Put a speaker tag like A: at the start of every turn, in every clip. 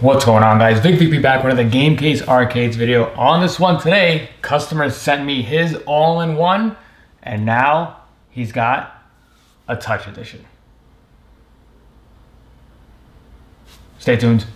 A: What's going on guys? Vic VP back with another Gamecase Arcades video. On this one today, customer sent me his all-in-one and now he's got a touch edition. Stay tuned.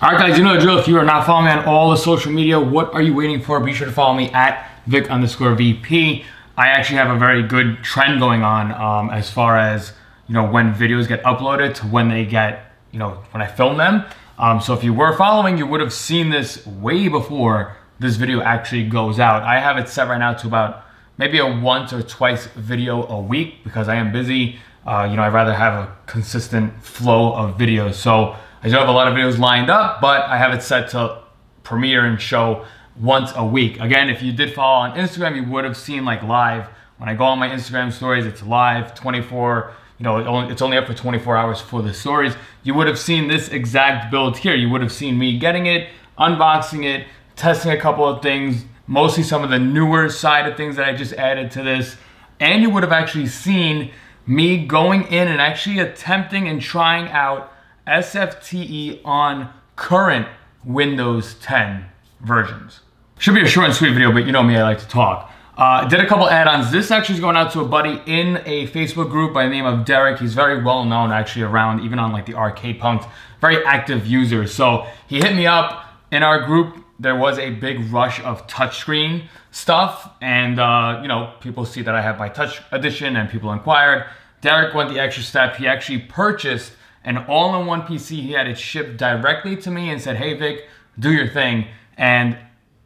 A: All right, guys, you know the drill. If you are not following me on all the social media, what are you waiting for? Be sure to follow me at Vic underscore VP. I actually have a very good trend going on um, as far as, you know, when videos get uploaded to when they get, you know, when I film them. Um, so if you were following, you would have seen this way before this video actually goes out. I have it set right now to about maybe a once or twice video a week because I am busy. Uh, you know, I'd rather have a consistent flow of videos. So I do have a lot of videos lined up, but I have it set to premiere and show once a week. Again, if you did follow on Instagram, you would have seen like live. When I go on my Instagram stories, it's live 24, you know, it's only up for 24 hours for the stories. You would have seen this exact build here. You would have seen me getting it, unboxing it, testing a couple of things, mostly some of the newer side of things that I just added to this. And you would have actually seen me going in and actually attempting and trying out SFTE on current Windows 10 versions. Should be a short and sweet video, but you know me, I like to talk. Uh, did a couple add-ons. This actually is going out to a buddy in a Facebook group by the name of Derek. He's very well known actually around, even on like the arcade punks, very active user. So he hit me up in our group. There was a big rush of touchscreen stuff and uh, you know, people see that I have my touch edition and people inquired. Derek went the extra step. He actually purchased an all-in-one PC. He had it shipped directly to me and said, hey Vic, do your thing. And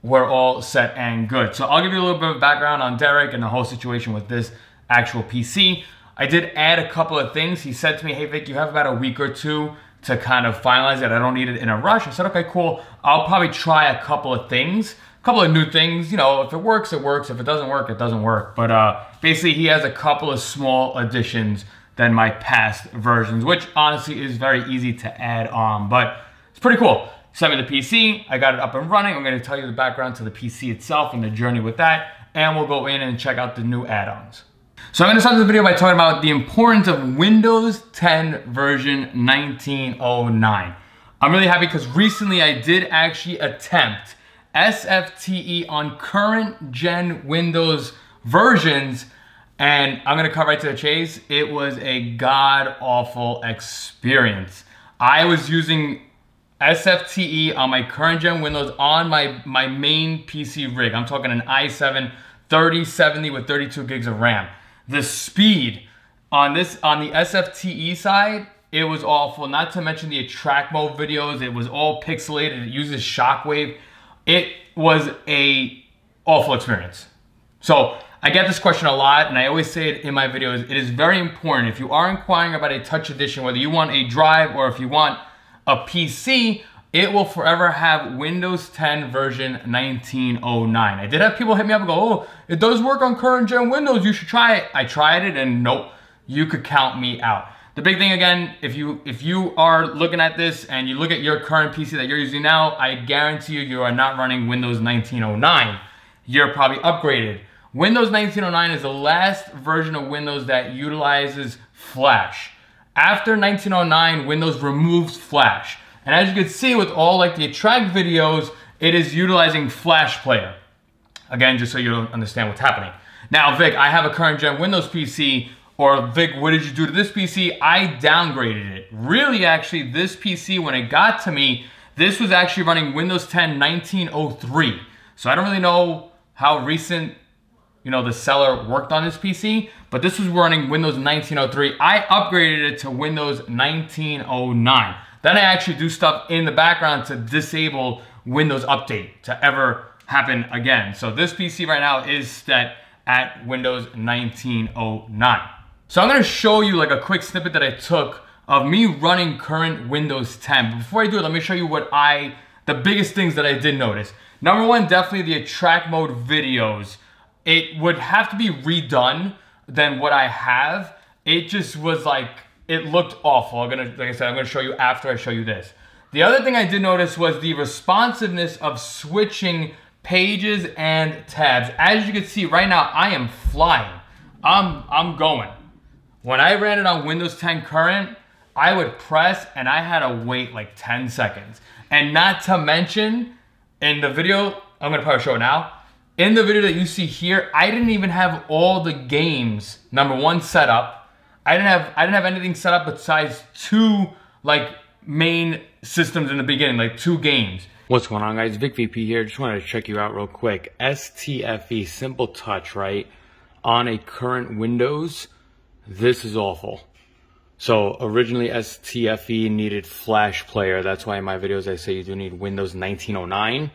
A: we're all set and good. So I'll give you a little bit of background on Derek and the whole situation with this actual PC. I did add a couple of things. He said to me, hey Vic, you have about a week or two to kind of finalize it. I don't need it in a rush. I said, okay, cool. I'll probably try a couple of things, a couple of new things. You know, if it works, it works. If it doesn't work, it doesn't work. But uh, basically, he has a couple of small additions than my past versions, which honestly is very easy to add on, but it's pretty cool. Sent me the PC, I got it up and running. I'm gonna tell you the background to the PC itself and the journey with that, and we'll go in and check out the new add-ons. So I'm gonna start this video by talking about the importance of Windows 10 version 1909. I'm really happy because recently I did actually attempt SFTE on current gen Windows versions and I'm gonna cut right to the chase. It was a god awful experience. I was using SFTE on my current gen Windows on my, my main PC rig. I'm talking an i7 3070 with 32 gigs of RAM. The speed on this on the SFTE side, it was awful. Not to mention the attract mode videos. It was all pixelated. It uses shockwave. It was a awful experience. So I get this question a lot and I always say it in my videos. It is very important if you are inquiring about a touch edition, whether you want a drive or if you want a PC, it will forever have Windows 10 version 1909. I did have people hit me up and go, oh, it does work on current gen Windows, you should try it. I tried it and nope, you could count me out. The big thing again, if you if you are looking at this and you look at your current PC that you're using now, I guarantee you you are not running Windows 1909. You're probably upgraded. Windows 1909 is the last version of Windows that utilizes Flash. After 1909, Windows removes Flash. And as you can see with all like the attract videos, it is utilizing Flash Player. Again, just so you don't understand what's happening. Now, Vic, I have a current gen Windows PC, or Vic, what did you do to this PC? I downgraded it. Really, actually, this PC, when it got to me, this was actually running Windows 10 1903. So I don't really know how recent you know, the seller worked on this PC, but this was running Windows 1903. I upgraded it to Windows 1909. Then I actually do stuff in the background to disable Windows Update to ever happen again. So this PC right now is set at Windows 1909. So I'm gonna show you like a quick snippet that I took of me running current Windows 10. But before I do it, let me show you what I, the biggest things that I did notice. Number one, definitely the attract mode videos it would have to be redone than what I have. It just was like, it looked awful. I'm gonna, like I said, I'm gonna show you after I show you this. The other thing I did notice was the responsiveness of switching pages and tabs. As you can see right now, I am flying. I'm I'm going. When I ran it on Windows 10 current, I would press and I had to wait like 10 seconds. And not to mention, in the video, I'm gonna probably show it now. In the video that you see here, I didn't even have all the games, number one, set up. I didn't have I didn't have anything set up besides two like main systems in the beginning, like two games. What's going on guys? Vic VP here. Just wanted to check you out real quick. STFE, simple touch, right? On a current Windows, this is awful. So originally STFE needed Flash Player. That's why in my videos I say you do need Windows 1909.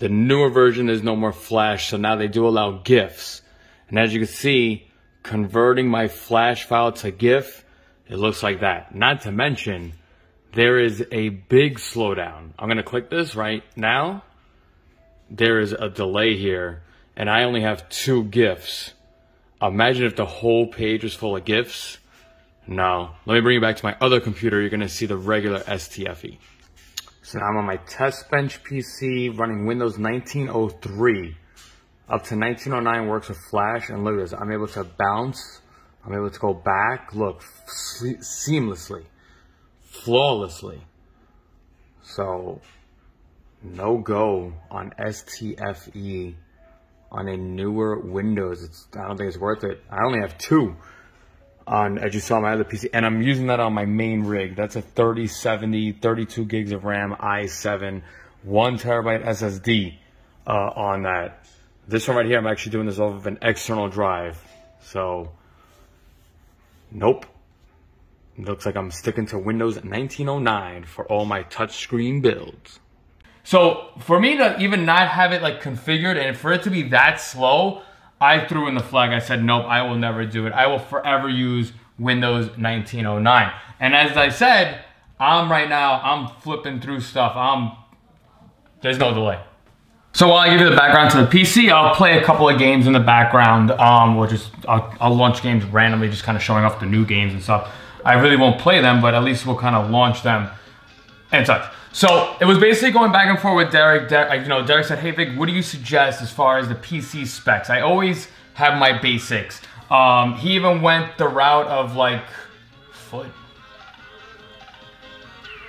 A: The newer version is no more Flash, so now they do allow GIFs. And as you can see, converting my Flash file to GIF, it looks like that. Not to mention, there is a big slowdown. I'm gonna click this right now. There is a delay here and I only have two GIFs. Imagine if the whole page was full of GIFs. No, let me bring you back to my other computer. You're gonna see the regular STFE. So now I'm on my test bench PC running Windows 1903. Up to 1909 works with Flash and look at this. I'm able to bounce. I'm able to go back. Look, seamlessly flawlessly. So, no go on STFE on a newer Windows. It's, I don't think it's worth it. I only have two on, as you saw my other PC, and I'm using that on my main rig. That's a 3070, 32 gigs of RAM, i7, one terabyte SSD uh, on that. This one right here, I'm actually doing this off of an external drive. So, nope. Looks like I'm sticking to Windows 1909 for all my touchscreen builds. So for me to even not have it like configured and for it to be that slow, I threw in the flag. I said, nope, I will never do it. I will forever use Windows 1909. And as I said, I'm right now, I'm flipping through stuff. I'm, there's no delay. So while I give you the background to the PC, I'll play a couple of games in the background. Um, we'll just, I'll, I'll launch games randomly, just kind of showing off the new games and stuff. I really won't play them, but at least we'll kind of launch them and such. So it was basically going back and forth with Derek. Derek, you know, Derek said, "Hey Vic, what do you suggest as far as the PC specs?" I always have my basics. Um, he even went the route of like foot.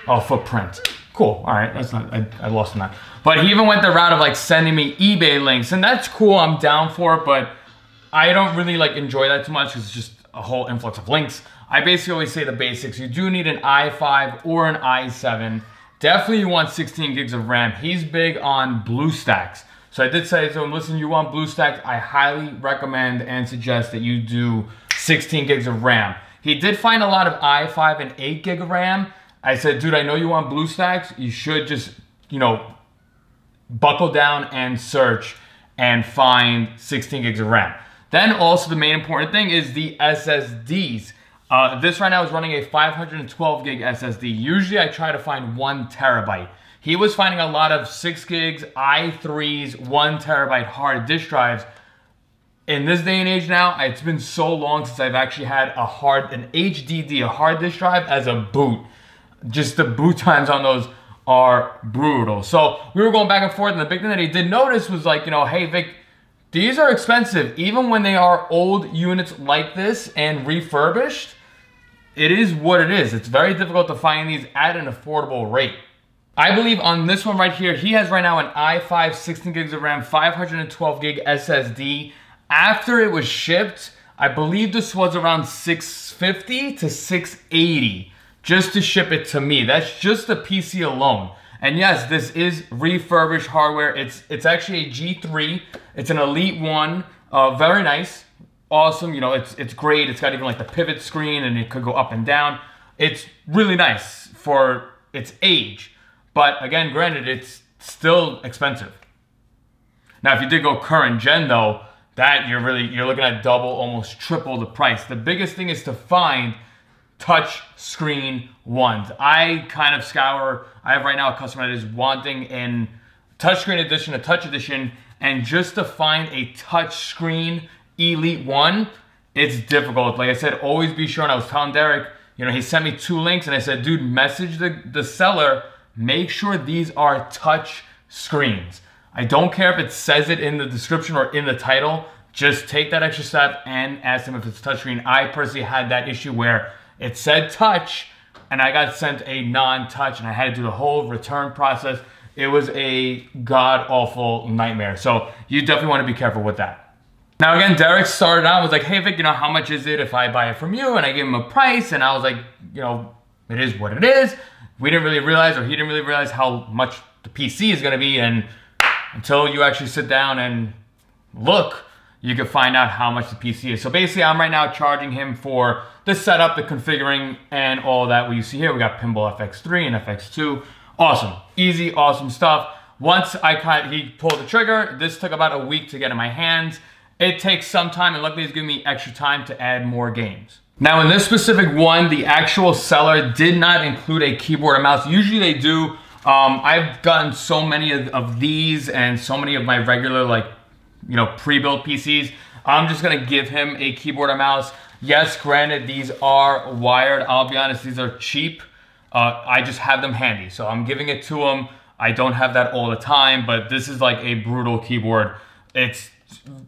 A: Oh, footprint. Cool. All right, that's not. I, I lost on that. But he even went the route of like sending me eBay links, and that's cool. I'm down for it, but I don't really like enjoy that too much because it's just a whole influx of links. I basically always say the basics. You do need an i5 or an i7. Definitely you want 16 gigs of RAM. He's big on BlueStacks. So I did say to him, listen, you want BlueStacks, I highly recommend and suggest that you do 16 gigs of RAM. He did find a lot of i5 and 8 gig of RAM. I said, dude, I know you want BlueStacks. You should just, you know, buckle down and search and find 16 gigs of RAM. Then also the main important thing is the SSDs. Uh, this right now is running a 512 gig SSD. Usually I try to find one terabyte. He was finding a lot of six gigs, i3s, one terabyte hard disk drives. In this day and age now, it's been so long since I've actually had a hard, an HDD, a hard disk drive as a boot. Just the boot times on those are brutal. So we were going back and forth and the big thing that he did notice was like, you know, hey Vic, these are expensive. Even when they are old units like this and refurbished, it is what it is. It's very difficult to find these at an affordable rate. I believe on this one right here, he has right now an i5 16 gigs of RAM, 512 gig SSD. After it was shipped, I believe this was around 650 to 680 just to ship it to me. That's just the PC alone. And yes, this is refurbished hardware. It's it's actually a G3. It's an EliteOne. Uh, very nice awesome. You know, it's it's great. It's got even like the pivot screen and it could go up and down. It's really nice for its age. But again, granted, it's still expensive. Now, if you did go current gen though, that you're really, you're looking at double, almost triple the price. The biggest thing is to find touch screen ones. I kind of scour, I have right now a customer that is wanting in touchscreen edition, a touch edition, and just to find a touch screen EliteOne, it's difficult. Like I said, always be sure. And I was telling Derek, you know, he sent me two links and I said, dude, message the, the seller, make sure these are touch screens. I don't care if it says it in the description or in the title. just take that extra step and ask them if it's touchscreen. I personally had that issue where it said touch and I got sent a non-touch and I had to do the whole return process. It was a god awful nightmare. So you definitely want to be careful with that. Now again, Derek started out was like, hey Vic, you know, how much is it if I buy it from you? And I gave him a price and I was like, you know, it is what it is. We didn't really realize or he didn't really realize how much the PC is gonna be and until you actually sit down and look, you can find out how much the PC is. So basically, I'm right now charging him for the setup, the configuring, and all that we see here. We got Pinball FX3 and FX2. Awesome, easy, awesome stuff. Once I cut, he pulled the trigger. This took about a week to get in my hands. It takes some time, and luckily it's giving me extra time to add more games. Now in this specific one, the actual seller did not include a keyboard and mouse. Usually they do. Um, I've gotten so many of, of these and so many of my regular like you know, pre-built PCs. I'm just gonna give him a keyboard and mouse. Yes, granted, these are wired. I'll be honest, these are cheap. Uh, I just have them handy. So I'm giving it to him. I don't have that all the time, but this is like a brutal keyboard. It's,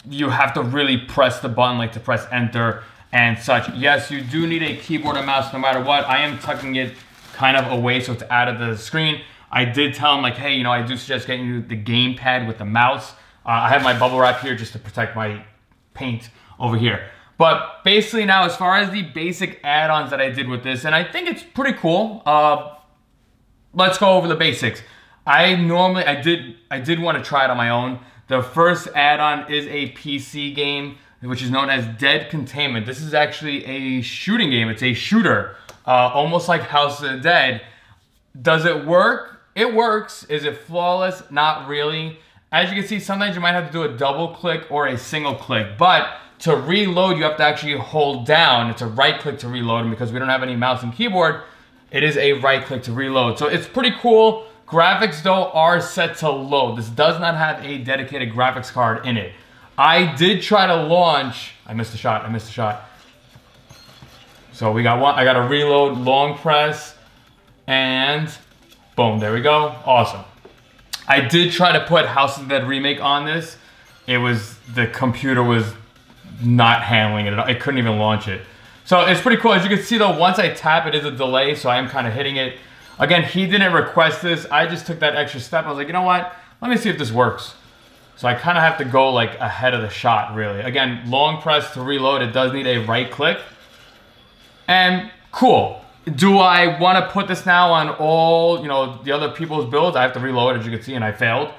A: you have to really press the button like to press enter and such. Yes, you do need a keyboard and mouse no matter what. I am tucking it kind of away so it's out of the screen. I did tell him like, hey, you know, I do suggest getting you the gamepad with the mouse uh, I have my bubble wrap here just to protect my paint over here. But basically now, as far as the basic add-ons that I did with this, and I think it's pretty cool. Uh, let's go over the basics. I normally, I did, I did want to try it on my own. The first add-on is a PC game, which is known as Dead Containment. This is actually a shooting game. It's a shooter, uh, almost like House of the Dead. Does it work? It works. Is it flawless? Not really. As you can see, sometimes you might have to do a double click or a single click, but to reload, you have to actually hold down. It's a right click to reload, and because we don't have any mouse and keyboard, it is a right click to reload. So it's pretty cool. Graphics though are set to low. This does not have a dedicated graphics card in it. I did try to launch, I missed a shot, I missed a shot. So we got one, I got a reload, long press, and boom, there we go, awesome. I did try to put House of the Dead Remake on this. It was, the computer was not handling it. It couldn't even launch it. So it's pretty cool. As you can see though, once I tap, it is a delay, so I am kind of hitting it. Again, he didn't request this. I just took that extra step. I was like, you know what? Let me see if this works. So I kind of have to go like ahead of the shot, really. Again, long press to reload. It does need a right click. And cool do I want to put this now on all, you know, the other people's builds? I have to reload, as you can see, and I failed.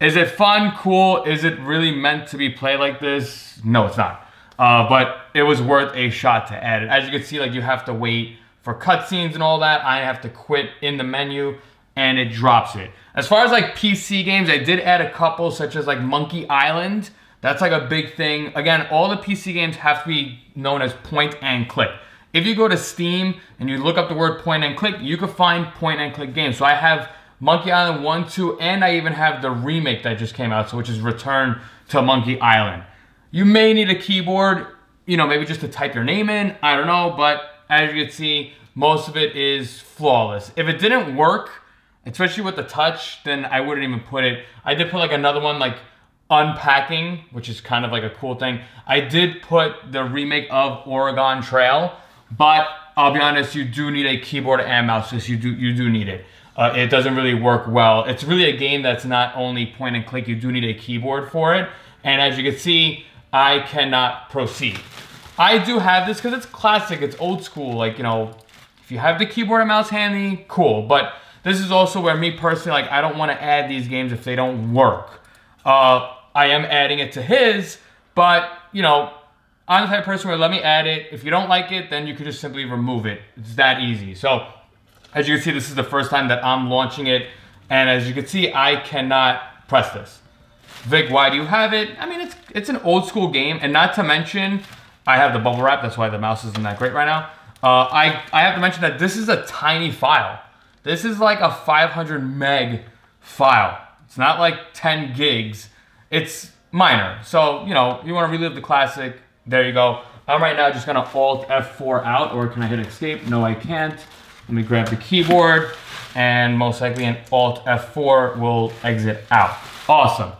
A: Is it fun, cool? Is it really meant to be played like this? No, it's not. Uh, but it was worth a shot to add it. As you can see, like you have to wait for cutscenes and all that. I have to quit in the menu and it drops it. As far as like PC games, I did add a couple such as like Monkey Island. That's like a big thing. Again, all the PC games have to be known as point and click. If you go to Steam and you look up the word point and click, you can find point and click games. So I have Monkey Island 1, 2, and I even have the remake that just came out, so which is Return to Monkey Island. You may need a keyboard, you know, maybe just to type your name in, I don't know, but as you can see, most of it is flawless. If it didn't work, especially with the touch, then I wouldn't even put it. I did put like another one like unpacking, which is kind of like a cool thing. I did put the remake of Oregon Trail, but I'll be honest, you do need a keyboard and mouse. Yes, you do, you do need it. Uh, it doesn't really work well. It's really a game that's not only point and click, you do need a keyboard for it. And as you can see, I cannot proceed. I do have this because it's classic, it's old school. Like, you know, if you have the keyboard and mouse handy, cool. But this is also where me personally, like, I don't want to add these games if they don't work. Uh, I am adding it to his, but, you know, I'm the type of person where let me add it. If you don't like it, then you could just simply remove it. It's that easy. So as you can see, this is the first time that I'm launching it. And as you can see, I cannot press this. Vic, why do you have it? I mean, it's it's an old school game. And not to mention, I have the bubble wrap. That's why the mouse isn't that great right now. Uh, I, I have to mention that this is a tiny file. This is like a 500 meg file. It's not like 10 gigs. It's minor. So, you know, you want to relive the classic, there you go. I'm right now just gonna Alt F4 out, or can I hit escape? No, I can't. Let me grab the keyboard, and most likely an Alt F4 will exit out. Awesome.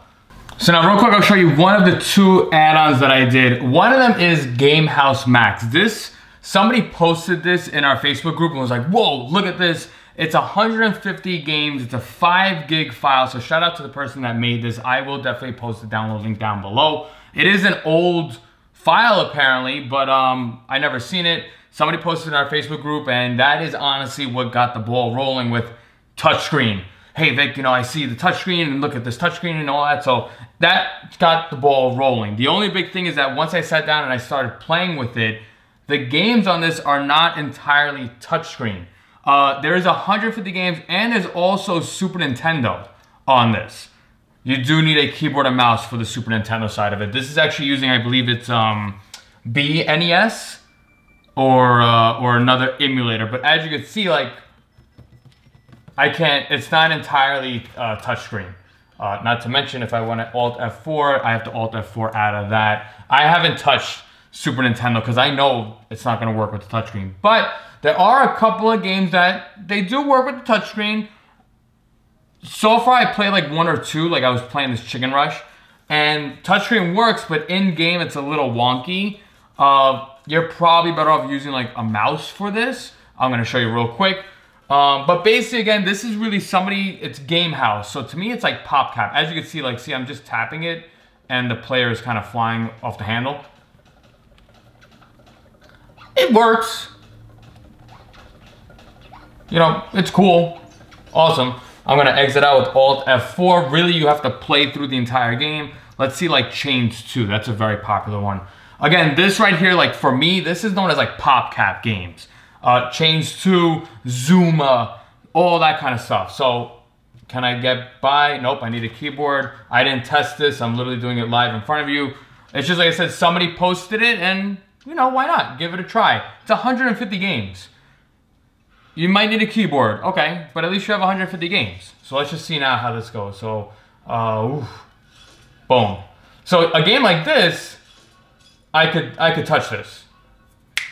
A: So now real quick, I'll show you one of the two add-ons that I did. One of them is Gamehouse Max. This, somebody posted this in our Facebook group and was like, whoa, look at this. It's 150 games. It's a five gig file. So shout out to the person that made this. I will definitely post the download link down below. It is an old file apparently, but um, I never seen it. Somebody posted in our Facebook group and that is honestly what got the ball rolling with touchscreen hey Vic, you know, I see the touchscreen and look at this touchscreen and all that. So that got the ball rolling. The only big thing is that once I sat down and I started playing with it, the games on this are not entirely touchscreen. Uh, there is 150 games and there's also Super Nintendo on this. You do need a keyboard and mouse for the Super Nintendo side of it. This is actually using, I believe it's um, BNES or, uh, or another emulator. But as you can see, like I can't, it's not entirely uh, touchscreen. Uh, not to mention if I want to Alt F4, I have to Alt F4 out of that. I haven't touched Super Nintendo because I know it's not going to work with the touchscreen. But there are a couple of games that they do work with the touchscreen. So far I played like one or two, like I was playing this Chicken Rush. And touchscreen works, but in game it's a little wonky. Uh, you're probably better off using like a mouse for this. I'm going to show you real quick. Um, but basically, again, this is really somebody, it's game house. So to me, it's like PopCap. As you can see, like, see, I'm just tapping it and the player is kind of flying off the handle. It works. You know, it's cool. Awesome. I'm gonna exit out with Alt F4. Really, you have to play through the entire game. Let's see like Chainz 2. That's a very popular one. Again, this right here, like for me, this is known as like PopCap games uh, Chainz 2, Zuma, all that kind of stuff. So can I get by? Nope, I need a keyboard. I didn't test this. I'm literally doing it live in front of you. It's just like I said, somebody posted it and you know, why not? Give it a try. It's 150 games. You might need a keyboard, okay, but at least you have 150 games. So let's just see now how this goes. So, uh, oof, boom. So a game like this, I could I could touch this.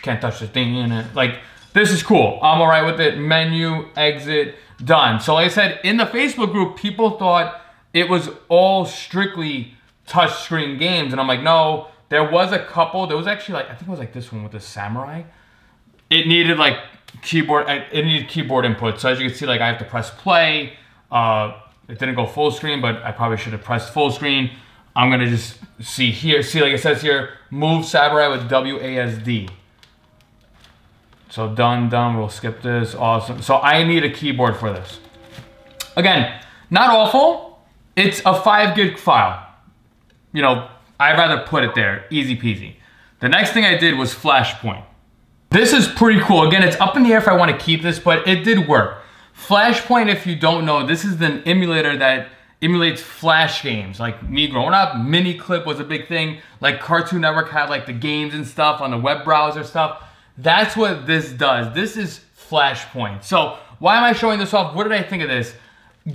A: Can't touch this thing in it. Like this is cool. I'm all right with it. Menu, exit, done. So like I said, in the Facebook group, people thought it was all strictly touchscreen games. And I'm like, no, there was a couple. There was actually like, I think it was like this one with the samurai. It needed like keyboard, it needed keyboard input. So as you can see, like I have to press play. Uh, it didn't go full screen, but I probably should have pressed full screen. I'm gonna just see here, see like it says here, move samurai with WASD. So done, done, we'll skip this, awesome. So I need a keyboard for this. Again, not awful. It's a five gig file. You know, I'd rather put it there, easy peasy. The next thing I did was Flashpoint. This is pretty cool. Again, it's up in the air if I want to keep this, but it did work. Flashpoint, if you don't know, this is an emulator that emulates flash games. Like me growing up, Miniclip was a big thing. Like Cartoon Network had like the games and stuff on the web browser stuff. That's what this does. This is Flashpoint. So why am I showing this off? What did I think of this?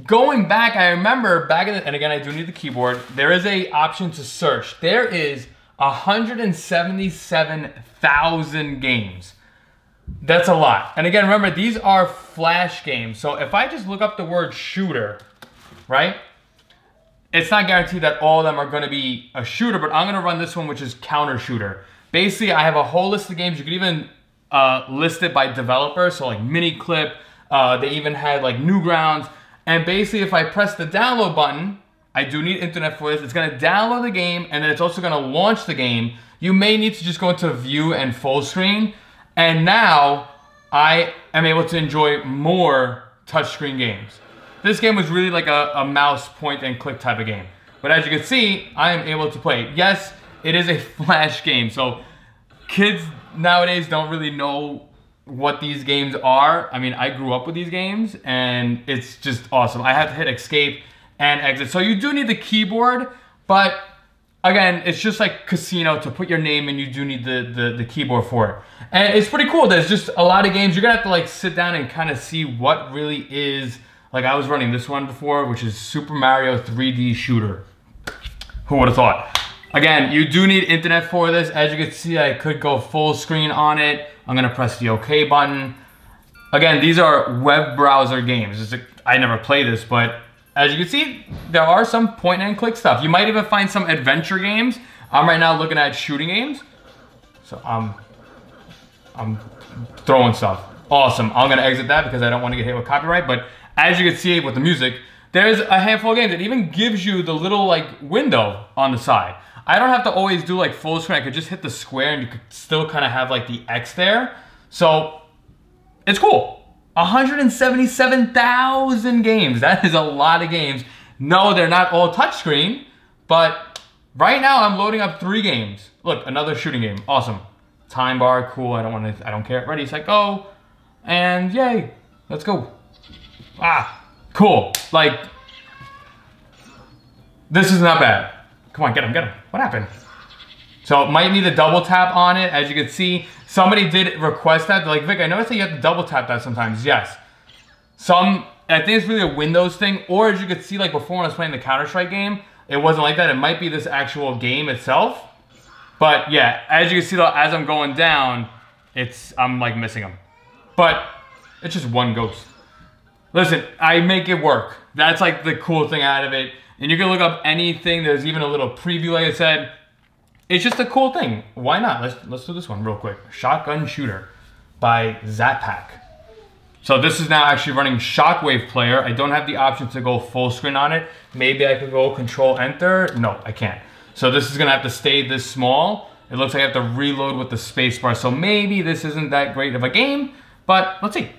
A: Going back, I remember back in the, and again, I do need the keyboard. There is a option to search. There is 177,000 games. That's a lot. And again, remember, these are flash games. So if I just look up the word shooter, right? It's not guaranteed that all of them are gonna be a shooter, but I'm gonna run this one, which is counter shooter. Basically, I have a whole list of games. You could even uh, list it by developer. So like Miniclip, uh, they even had like Newgrounds. And basically, if I press the download button, I do need internet for this. It's gonna download the game and then it's also gonna launch the game. You may need to just go into view and full screen. And now I am able to enjoy more touchscreen games. This game was really like a, a mouse point and click type of game. But as you can see, I am able to play. Yes, it is a flash game. So kids nowadays don't really know what these games are. I mean, I grew up with these games and it's just awesome. I have to hit escape and exit. So you do need the keyboard, but again, it's just like casino to put your name and you do need the, the, the keyboard for it. And it's pretty cool. There's just a lot of games. You're gonna have to like sit down and kind of see what really is, like I was running this one before, which is Super Mario 3D Shooter. Who would have thought? Again, you do need internet for this. As you can see, I could go full screen on it. I'm gonna press the OK button. Again, these are web browser games. A, I never play this, but as you can see, there are some point and click stuff. You might even find some adventure games. I'm right now looking at shooting games. So I'm, I'm throwing stuff. Awesome. I'm gonna exit that because I don't want to get hit with copyright. But as you can see with the music, there's a handful of games. It even gives you the little like window on the side. I don't have to always do like full screen. I could just hit the square and you could still kind of have like the X there. So it's cool. 177,000 games. That is a lot of games. No, they're not all touchscreen, but right now I'm loading up three games. Look, another shooting game. Awesome. Time bar, cool. I don't want to, I don't care. Ready, set, go. And yay, let's go. Ah, cool. Like, this is not bad. Come on, get him, get him. What happened? So it might need a double tap on it. As you can see, somebody did request that. They're like, Vic, I noticed that you have to double tap that sometimes. Yes. Some, I think it's really a Windows thing. Or as you could see, like before when I was playing the Counter-Strike game, it wasn't like that. It might be this actual game itself. But yeah, as you can see though, as I'm going down, it's, I'm like missing them. But it's just one ghost. Listen, I make it work. That's like the cool thing out of it. And you can look up anything. There's even a little preview, like I said. It's just a cool thing. Why not? Let's let's do this one real quick. Shotgun Shooter by Zatpack. So this is now actually running Shockwave Player. I don't have the option to go full screen on it. Maybe I could go Control Enter. No, I can't. So this is gonna have to stay this small. It looks like I have to reload with the spacebar. So maybe this isn't that great of a game, but let's see.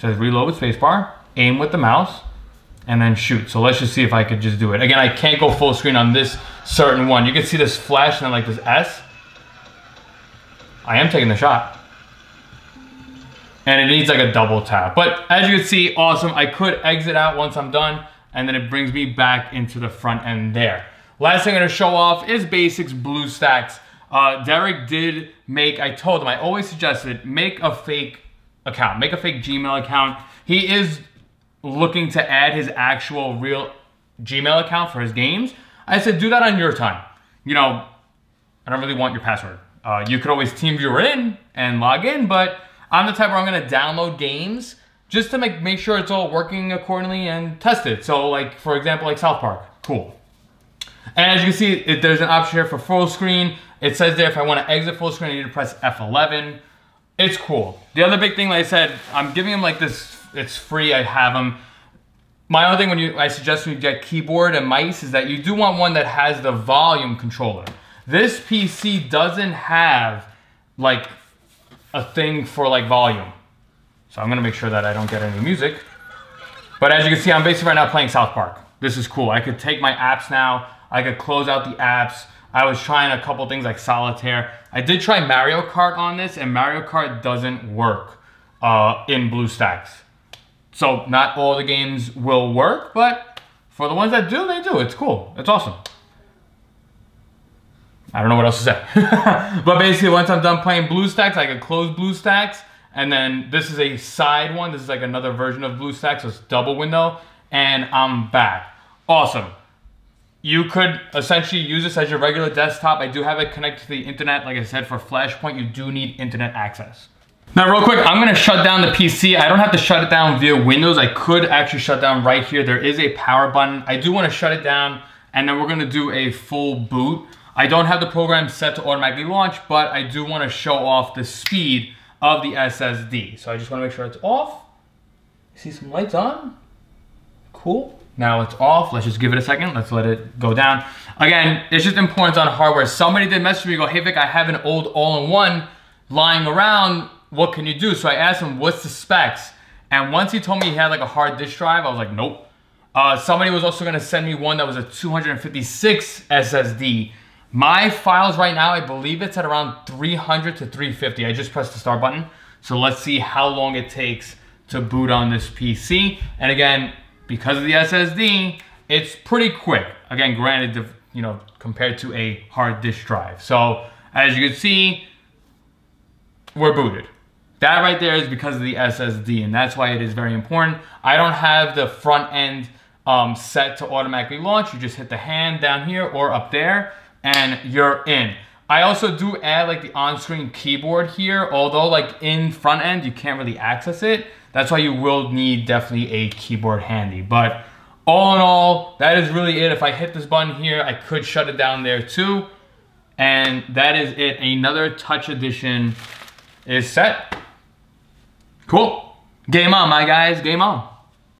A: It says reload with spacebar, aim with the mouse, and then shoot. So let's just see if I could just do it. Again, I can't go full screen on this certain one. You can see this flash and then like this S. I am taking the shot. And it needs like a double tap. But as you can see, awesome. I could exit out once I'm done and then it brings me back into the front end there. Last thing I'm gonna show off is basics BlueStacks. Uh, Derek did make, I told him, I always suggested, make a fake account, make a fake Gmail account. He is looking to add his actual real Gmail account for his games. I said, do that on your time. You know, I don't really want your password. Uh, you could always TeamViewer in and log in, but I'm the type where I'm gonna download games just to make, make sure it's all working accordingly and test it. So like, for example, like South Park, cool. And as you can see, it, there's an option here for full screen. It says there if I want to exit full screen, I need to press F11. It's cool. The other big thing, like I said, I'm giving him like this, it's free, I have them. My other thing when you, I suggest when you get keyboard and mice is that you do want one that has the volume controller. This PC doesn't have like a thing for like volume. So I'm gonna make sure that I don't get any music. But as you can see, I'm basically right now playing South Park. This is cool. I could take my apps now. I could close out the apps. I was trying a couple things like solitaire. I did try Mario Kart on this and Mario Kart doesn't work uh, in BlueStacks. So not all the games will work, but for the ones that do, they do. It's cool. It's awesome. I don't know what else to say. but basically, once I'm done playing BlueStacks, I can close BlueStacks. And then this is a side one. This is like another version of BlueStacks. So it's double window. And I'm back. Awesome. You could essentially use this as your regular desktop. I do have it connected to the internet. Like I said, for Flashpoint, you do need internet access. Now, real quick, I'm gonna shut down the PC. I don't have to shut it down via Windows. I could actually shut down right here. There is a power button. I do wanna shut it down, and then we're gonna do a full boot. I don't have the program set to automatically launch, but I do wanna show off the speed of the SSD. So I just wanna make sure it's off. See some lights on? Cool. Now it's off. Let's just give it a second. Let's let it go down. Again, it's just important on hardware. Somebody did message me, go, hey Vic, I have an old all-in-one lying around. What can you do? So I asked him, what's the specs? And once he told me he had like a hard disk drive, I was like, nope. Uh, somebody was also gonna send me one that was a 256 SSD. My files right now, I believe it's at around 300 to 350. I just pressed the start button. So let's see how long it takes to boot on this PC. And again, because of the SSD, it's pretty quick. Again, granted, you know, compared to a hard disk drive. So as you can see, we're booted. That right there is because of the SSD, and that's why it is very important. I don't have the front end um, set to automatically launch. You just hit the hand down here or up there, and you're in. I also do add like the on-screen keyboard here, although like in front end, you can't really access it. That's why you will need definitely a keyboard handy. But all in all, that is really it. If I hit this button here, I could shut it down there too. And that is it. Another touch edition is set. Cool. Game on, my guys. Game on.